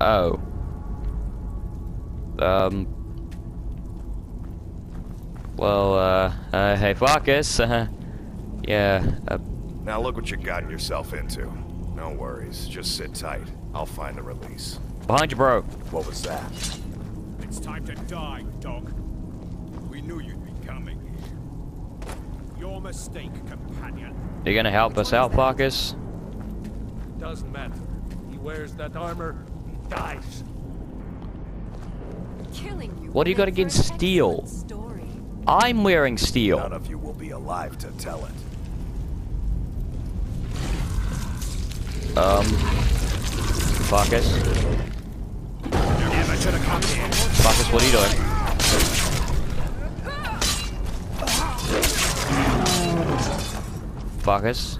Oh. Um. Well, uh, uh hey, Farkas. Uh, yeah, uh, Now look what you gotten yourself into. No worries, just sit tight. I'll find the release. behind you, bro. What was that? It's time to die, dog. We knew you'd be coming. Your mistake, companion. You gonna help us out, Farkas? Doesn't matter. He wears that armor, he dies. Killing you. What do you got against steel? Story. I'm wearing None steel. of you will be alive to tell it. Um. Farkas. Never should have come here. Farkas, what are you doing? Farkas.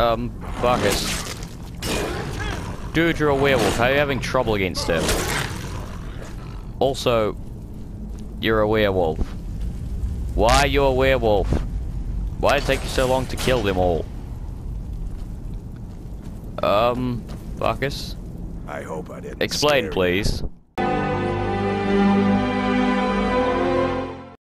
Um, Farkas. Dude, you're a werewolf. How are you having trouble against him? Also, you're a werewolf. Why are you a werewolf? Why did it take you so long to kill them all? Um, Farkas? I hope I didn't Explain, please.